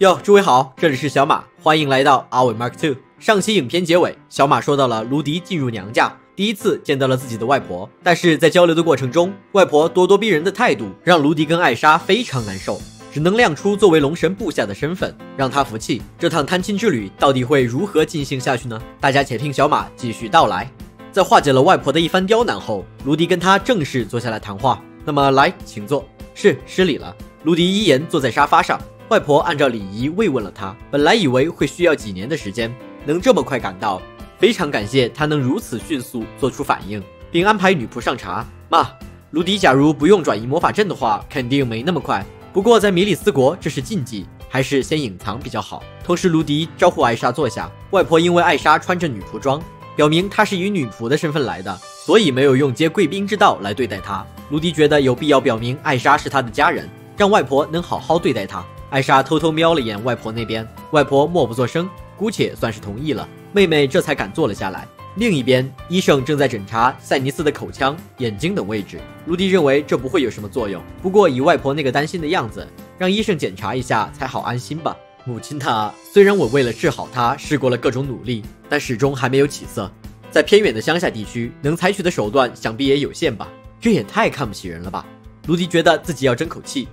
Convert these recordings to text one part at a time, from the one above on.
哟，诸位好，这里是小马，欢迎来到阿伟 Mark Two。上期影片结尾，小马说到了卢迪进入娘家，第一次见到了自己的外婆，但是在交流的过程中，外婆咄咄逼人的态度让卢迪跟艾莎非常难受，只能亮出作为龙神部下的身份，让他服气。这趟探亲之旅到底会如何进行下去呢？大家且听小马继续道来。在化解了外婆的一番刁难后，卢迪跟他正式坐下来谈话。那么来，请坐。是，失礼了。卢迪依言坐在沙发上。外婆按照礼仪慰问了他。本来以为会需要几年的时间，能这么快赶到，非常感谢他能如此迅速做出反应，并安排女仆上茶。妈，卢迪，假如不用转移魔法阵的话，肯定没那么快。不过在米里斯国这是禁忌，还是先隐藏比较好。同时，卢迪招呼艾莎坐下。外婆因为艾莎穿着女仆装，表明她是以女仆的身份来的，所以没有用接贵宾之道来对待她。卢迪觉得有必要表明艾莎是他的家人，让外婆能好好对待她。艾莎偷偷瞄了眼外婆那边，外婆默不作声，姑且算是同意了。妹妹这才敢坐了下来。另一边，医生正在诊查赛尼斯的口腔、眼睛等位置。卢迪认为这不会有什么作用，不过以外婆那个担心的样子，让医生检查一下才好安心吧。母亲她，虽然我为了治好她试过了各种努力，但始终还没有起色。在偏远的乡下地区，能采取的手段想必也有限吧？这也太看不起人了吧！卢迪觉得自己要争口气。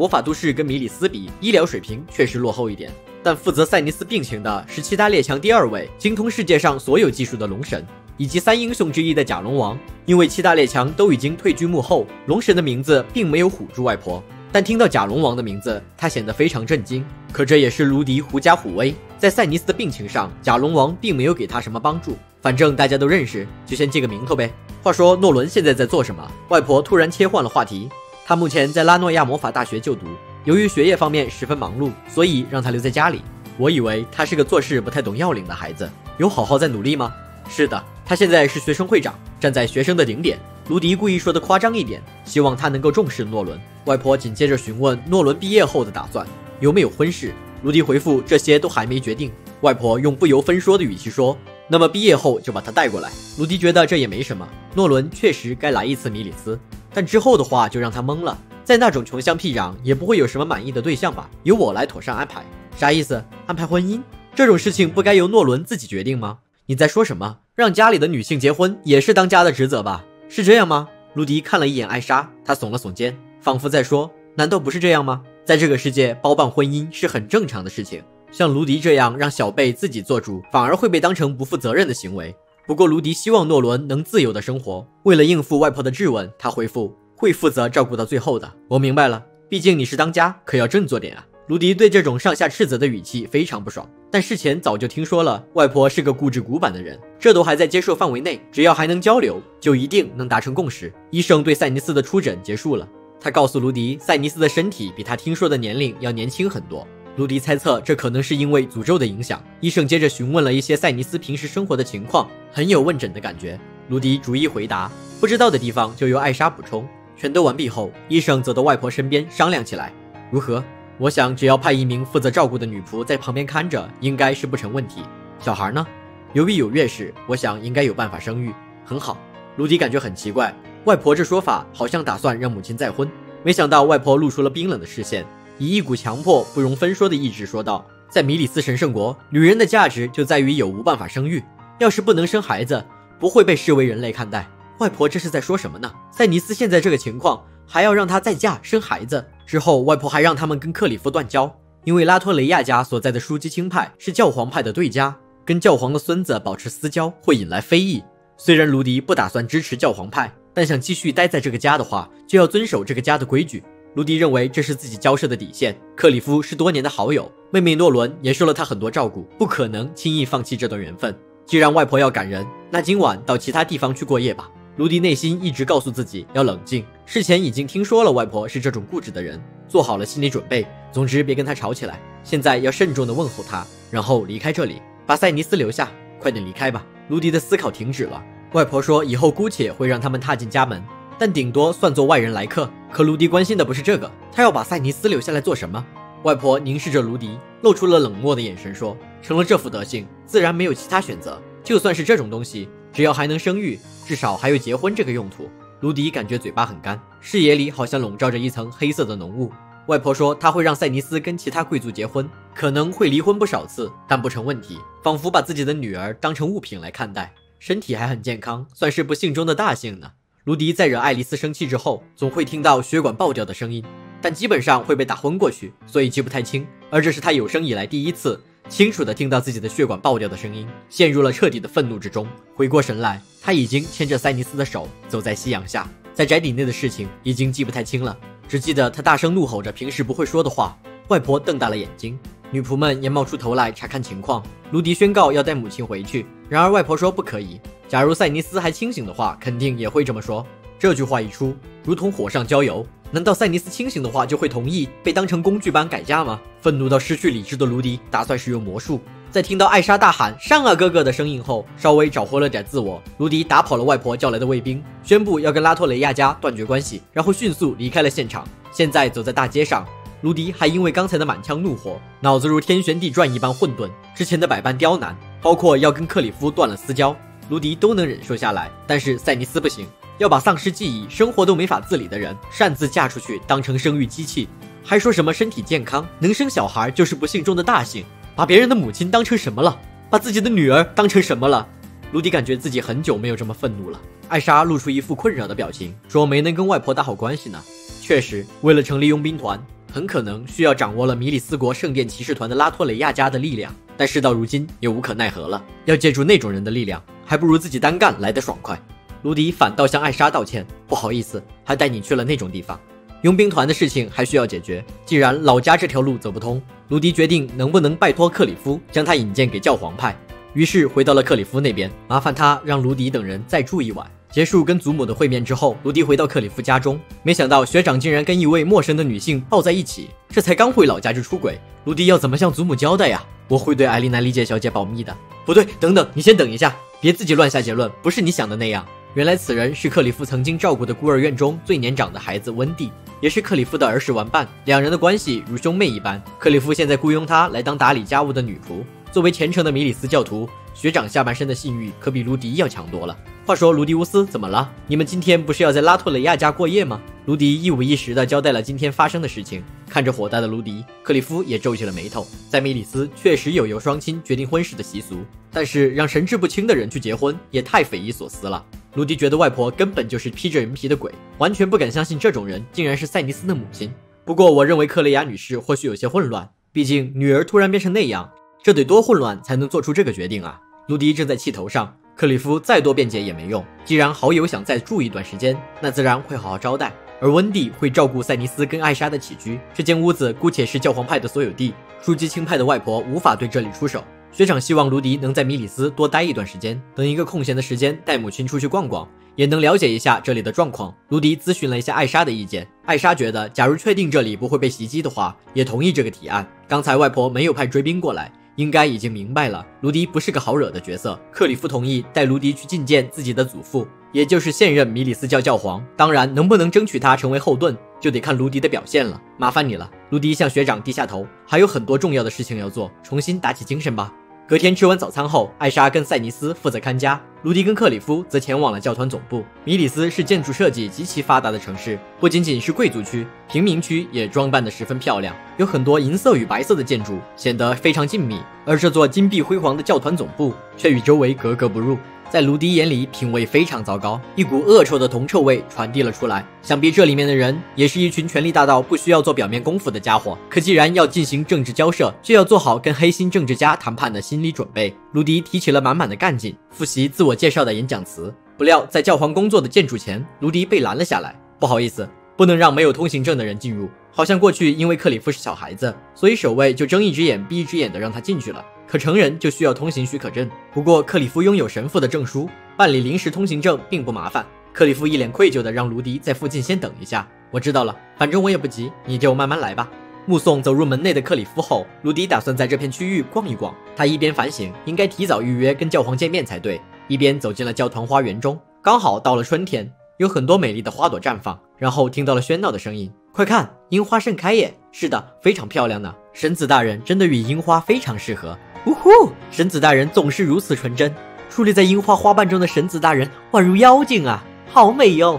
魔法都市跟米里斯比，医疗水平确实落后一点。但负责赛尼斯病情的是七大列强第二位、精通世界上所有技术的龙神，以及三英雄之一的甲龙王。因为七大列强都已经退居幕后，龙神的名字并没有唬住外婆。但听到甲龙王的名字，他显得非常震惊。可这也是卢迪狐假虎威，在赛尼斯的病情上，甲龙王并没有给他什么帮助。反正大家都认识，就先记个名头呗。话说诺伦现在在做什么？外婆突然切换了话题。他目前在拉诺亚魔法大学就读，由于学业方面十分忙碌，所以让他留在家里。我以为他是个做事不太懂要领的孩子，有好好在努力吗？是的，他现在是学生会长，站在学生的顶点。卢迪故意说的夸张一点，希望他能够重视诺伦。外婆紧接着询问诺伦毕业后的打算，有没有婚事？卢迪回复这些都还没决定。外婆用不由分说的语气说：“那么毕业后就把他带过来。”卢迪觉得这也没什么，诺伦确实该来一次米里斯。但之后的话就让他懵了，在那种穷乡僻壤，也不会有什么满意的对象吧？由我来妥善安排，啥意思？安排婚姻这种事情不该由诺伦自己决定吗？你在说什么？让家里的女性结婚也是当家的职责吧？是这样吗？卢迪看了一眼艾莎，他耸了耸肩，仿佛在说：难道不是这样吗？在这个世界，包办婚姻是很正常的事情。像卢迪这样让小贝自己做主，反而会被当成不负责任的行为。不过，卢迪希望诺伦能自由的生活。为了应付外婆的质问，他回复会负责照顾到最后的。我明白了，毕竟你是当家，可要振作点啊。卢迪对这种上下斥责的语气非常不爽，但事前早就听说了，外婆是个固执古板的人，这都还在接受范围内。只要还能交流，就一定能达成共识。医生对赛尼斯的出诊结束了，他告诉卢迪，赛尼斯的身体比他听说的年龄要年轻很多。卢迪猜测，这可能是因为诅咒的影响。医生接着询问了一些赛尼斯平时生活的情况，很有问诊的感觉。卢迪逐一回答，不知道的地方就由艾莎补充。全都完毕后，医生走到外婆身边商量起来：“如何？我想只要派一名负责照顾的女仆在旁边看着，应该是不成问题。小孩呢？由于有月事，我想应该有办法生育。很好。”卢迪感觉很奇怪，外婆这说法好像打算让母亲再婚。没想到外婆露出了冰冷的视线。以一股强迫不容分说的意志说道：“在米里斯神圣国，女人的价值就在于有无办法生育。要是不能生孩子，不会被视为人类看待。”外婆这是在说什么呢？赛尼斯现在这个情况，还要让她再嫁生孩子？之后，外婆还让他们跟克里夫断交，因为拉托雷亚家所在的枢机卿派是教皇派的对家，跟教皇的孙子保持私交会引来非议。虽然卢迪不打算支持教皇派，但想继续待在这个家的话，就要遵守这个家的规矩。卢迪认为这是自己交涉的底线。克里夫是多年的好友，妹妹诺伦也受了他很多照顾，不可能轻易放弃这段缘分。既然外婆要赶人，那今晚到其他地方去过夜吧。卢迪内心一直告诉自己要冷静，事前已经听说了外婆是这种固执的人，做好了心理准备。总之别跟他吵起来，现在要慎重的问候他，然后离开这里，把塞尼斯留下，快点离开吧。卢迪的思考停止了。外婆说以后姑且会让他们踏进家门。但顶多算作外人来客。可卢迪关心的不是这个，他要把赛尼斯留下来做什么？外婆凝视着卢迪，露出了冷漠的眼神，说：“成了这副德行，自然没有其他选择。就算是这种东西，只要还能生育，至少还有结婚这个用途。”卢迪感觉嘴巴很干，视野里好像笼罩着一层黑色的浓雾。外婆说她会让赛尼斯跟其他贵族结婚，可能会离婚不少次，但不成问题。仿佛把自己的女儿当成物品来看待，身体还很健康，算是不幸中的大幸呢。卢迪在惹爱丽丝生气之后，总会听到血管爆掉的声音，但基本上会被打昏过去，所以记不太清。而这是他有生以来第一次清楚的听到自己的血管爆掉的声音，陷入了彻底的愤怒之中。回过神来，他已经牵着塞尼斯的手走在夕阳下，在宅邸内的事情已经记不太清了。只记得他大声怒吼着平时不会说的话。外婆瞪大了眼睛，女仆们也冒出头来查看情况。卢迪宣告要带母亲回去，然而外婆说不可以。假如赛尼斯还清醒的话，肯定也会这么说。这句话一出，如同火上浇油。难道赛尼斯清醒的话就会同意被当成工具般改嫁吗？愤怒到失去理智的卢迪打算使用魔术，在听到艾莎大喊“上啊，哥哥”的声音后，稍微找回了点自我。卢迪打跑了外婆叫来的卫兵，宣布要跟拉托雷亚家断绝关系，然后迅速离开了现场。现在走在大街上，卢迪还因为刚才的满腔怒火，脑子如天旋地转一般混沌。之前的百般刁难，包括要跟克里夫断了私交，卢迪都能忍受下来。但是赛尼斯不行，要把丧失记忆、生活都没法自理的人擅自嫁出去当成生育机器，还说什么身体健康能生小孩就是不幸中的大幸，把别人的母亲当成什么了？把自己的女儿当成什么了？卢迪感觉自己很久没有这么愤怒了。艾莎露出一副困扰的表情，说没能跟外婆打好关系呢。确实，为了成立佣兵团，很可能需要掌握了米里斯国圣殿骑士团的拉托雷亚家的力量。但事到如今，也无可奈何了。要借助那种人的力量，还不如自己单干来得爽快。卢迪反倒向艾莎道歉，不好意思，还带你去了那种地方。佣兵团的事情还需要解决。既然老家这条路走不通，卢迪决定能不能拜托克里夫将他引荐给教皇派。于是回到了克里夫那边，麻烦他让卢迪等人再住一晚。结束跟祖母的会面之后，卢迪回到克里夫家中，没想到学长竟然跟一位陌生的女性抱在一起。这才刚回老家就出轨，卢迪要怎么向祖母交代呀？我会对艾丽娜丽姐小姐保密的。不对，等等，你先等一下，别自己乱下结论，不是你想的那样。原来此人是克里夫曾经照顾的孤儿院中最年长的孩子温蒂，也是克里夫的儿时玩伴，两人的关系如兄妹一般。克里夫现在雇佣她来当打理家务的女仆。作为虔诚的米里斯教徒，学长下半身的信誉可比卢迪要强多了。话说，卢迪乌斯怎么了？你们今天不是要在拉托雷亚家过夜吗？卢迪一五一十地交代了今天发生的事情。看着火大的卢迪，克里夫也皱起了眉头。在米里斯确实有由双亲决定婚事的习俗，但是让神志不清的人去结婚也太匪夷所思了。卢迪觉得外婆根本就是披着人皮的鬼，完全不敢相信这种人竟然是赛尼斯的母亲。不过，我认为克雷亚女士或许有些混乱，毕竟女儿突然变成那样。这得多混乱才能做出这个决定啊！卢迪正在气头上，克里夫再多辩解也没用。既然好友想再住一段时间，那自然会好好招待，而温蒂会照顾赛尼斯跟艾莎的起居。这间屋子姑且是教皇派的所有地，枢机卿派的外婆无法对这里出手。学长希望卢迪能在米里斯多待一段时间，等一个空闲的时间带母亲出去逛逛，也能了解一下这里的状况。卢迪咨询了一下艾莎的意见，艾莎觉得，假如确定这里不会被袭击的话，也同意这个提案。刚才外婆没有派追兵过来。应该已经明白了，卢迪不是个好惹的角色。克里夫同意带卢迪去觐见自己的祖父，也就是现任米里斯教教皇。当然，能不能争取他成为后盾，就得看卢迪的表现了。麻烦你了，卢迪向学长低下头，还有很多重要的事情要做，重新打起精神吧。隔天吃完早餐后，艾莎跟赛尼斯负责看家，卢迪跟克里夫则前往了教团总部。米里斯是建筑设计极其发达的城市，不仅仅是贵族区，平民区也装扮得十分漂亮，有很多银色与白色的建筑，显得非常静谧。而这座金碧辉煌的教团总部却与周围格格不入。在卢迪眼里，品味非常糟糕，一股恶臭的铜臭味传递了出来。想必这里面的人也是一群权力大到不需要做表面功夫的家伙。可既然要进行政治交涉，就要做好跟黑心政治家谈判的心理准备。卢迪提起了满满的干劲，复习自我介绍的演讲词。不料在教皇工作的建筑前，卢迪被拦了下来。不好意思，不能让没有通行证的人进入。好像过去因为克里夫是小孩子，所以守卫就睁一只眼闭一只眼的让他进去了。可成人就需要通行许可证。不过克里夫拥有神父的证书，办理临时通行证并不麻烦。克里夫一脸愧疚的让卢迪在附近先等一下。我知道了，反正我也不急，你就慢慢来吧。目送走入门内的克里夫后，卢迪打算在这片区域逛一逛。他一边反省应该提早预约跟教皇见面才对，一边走进了教团花园中。刚好到了春天，有很多美丽的花朵绽放。然后听到了喧闹的声音，快看，樱花盛开耶！是的，非常漂亮呢。神子大人真的与樱花非常适合。呜呼！神子大人总是如此纯真，矗立在樱花花瓣中的神子大人宛如妖精啊，好美哟！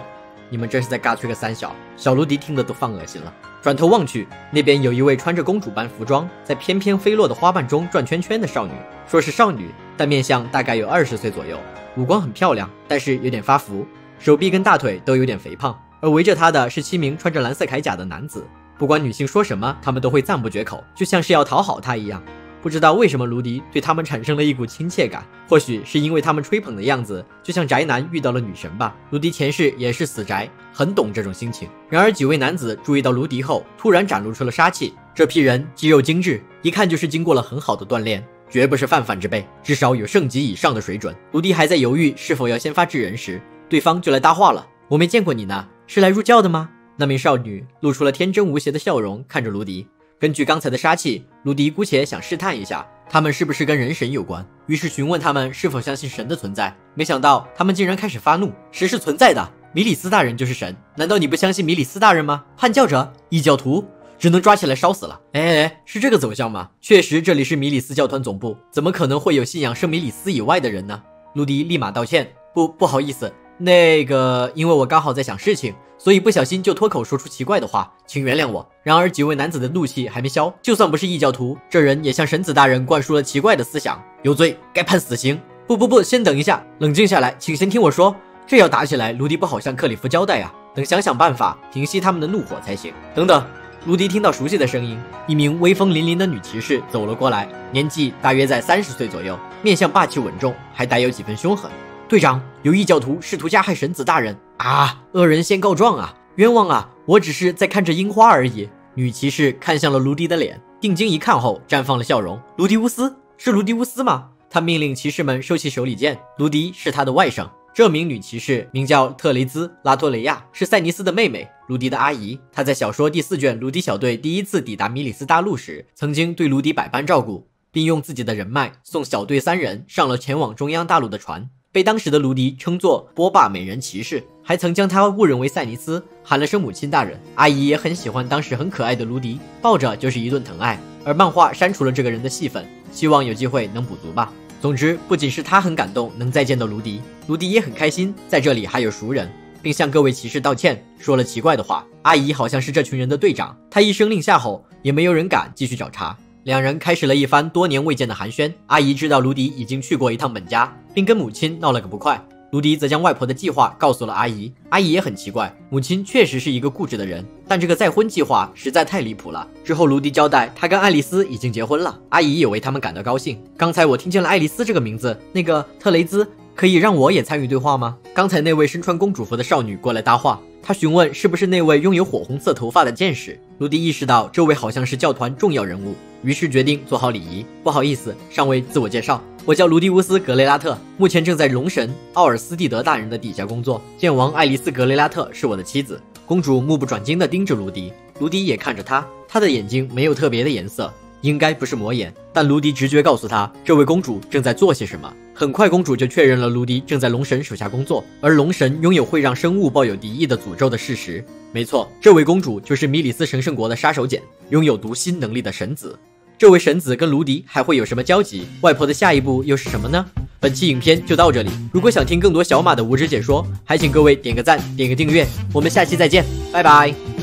你们这是在尬吹个三小？小卢迪听得都犯恶心了。转头望去，那边有一位穿着公主般服装，在翩翩飞落的花瓣中转圈圈的少女。说是少女，但面相大概有二十岁左右，五官很漂亮，但是有点发福，手臂跟大腿都有点肥胖。而围着她的是七名穿着蓝色铠甲的男子，不管女性说什么，他们都会赞不绝口，就像是要讨好她一样。不知道为什么卢迪对他们产生了一股亲切感，或许是因为他们吹捧的样子，就像宅男遇到了女神吧。卢迪前世也是死宅，很懂这种心情。然而几位男子注意到卢迪后，突然展露出了杀气。这批人肌肉精致，一看就是经过了很好的锻炼，绝不是泛泛之辈，至少有圣级以上的水准。卢迪还在犹豫是否要先发制人时，对方就来搭话了：“我没见过你呢，是来入教的吗？”那名少女露出了天真无邪的笑容，看着卢迪。根据刚才的杀气，卢迪姑且想试探一下，他们是不是跟人神有关，于是询问他们是否相信神的存在。没想到他们竟然开始发怒：神是存在的，米里斯大人就是神，难道你不相信米里斯大人吗？叛教者、异教徒，只能抓起来烧死了。哎哎哎，是这个走向吗？确实，这里是米里斯教团总部，怎么可能会有信仰圣米里斯以外的人呢？卢迪立马道歉：不，不好意思，那个，因为我刚好在想事情。所以不小心就脱口说出奇怪的话，请原谅我。然而几位男子的怒气还没消，就算不是异教徒，这人也向神子大人灌输了奇怪的思想，有罪该判死刑。不不不，先等一下，冷静下来，请先听我说。这要打起来，卢迪不好向克里夫交代啊，等想想办法平息他们的怒火才行。等等，卢迪听到熟悉的声音，一名威风凛凛的女骑士走了过来，年纪大约在三十岁左右，面相霸气稳重，还带有几分凶狠。队长，有异教徒试图加害神子大人啊！恶人先告状啊！冤枉啊！我只是在看着樱花而已。女骑士看向了卢迪的脸，定睛一看后绽放了笑容。卢迪乌斯是卢迪乌斯吗？他命令骑士们收起手里剑。卢迪是他的外甥。这名女骑士名叫特雷兹·拉托雷亚，是塞尼斯的妹妹，卢迪的阿姨。她在小说第四卷《卢迪小队》第一次抵达米里斯大陆时，曾经对卢迪百般照顾，并用自己的人脉送小队三人上了前往中央大陆的船。被当时的卢迪称作波霸美人骑士，还曾将他误认为赛尼斯，喊了声母亲大人。阿姨也很喜欢当时很可爱的卢迪，抱着就是一顿疼爱。而漫画删除了这个人的戏份，希望有机会能补足吧。总之，不仅是他很感动能再见到卢迪，卢迪也很开心在这里还有熟人，并向各位骑士道歉，说了奇怪的话。阿姨好像是这群人的队长，他一声令下后，也没有人敢继续找茬。两人开始了一番多年未见的寒暄。阿姨知道卢迪已经去过一趟本家，并跟母亲闹了个不快。卢迪则将外婆的计划告诉了阿姨。阿姨也很奇怪，母亲确实是一个固执的人，但这个再婚计划实在太离谱了。之后，卢迪交代他跟爱丽丝已经结婚了。阿姨也为他们感到高兴。刚才我听见了爱丽丝这个名字，那个特雷兹，可以让我也参与对话吗？刚才那位身穿公主服的少女过来搭话。他询问是不是那位拥有火红色头发的剑士。卢迪意识到这位好像是教团重要人物，于是决定做好礼仪。不好意思，尚未自我介绍，我叫卢迪乌斯·格雷拉特，目前正在龙神奥尔斯蒂德大人的底下工作。剑王爱丽丝·格雷拉特是我的妻子。公主目不转睛地盯着卢迪，卢迪也看着她，她的眼睛没有特别的颜色。应该不是魔眼，但卢迪直觉告诉他，这位公主正在做些什么。很快，公主就确认了卢迪正在龙神手下工作，而龙神拥有会让生物抱有敌意的诅咒的事实。没错，这位公主就是米里斯神圣国的杀手锏，拥有读心能力的神子。这位神子跟卢迪还会有什么交集？外婆的下一步又是什么呢？本期影片就到这里。如果想听更多小马的无知解说，还请各位点个赞，点个订阅。我们下期再见，拜拜。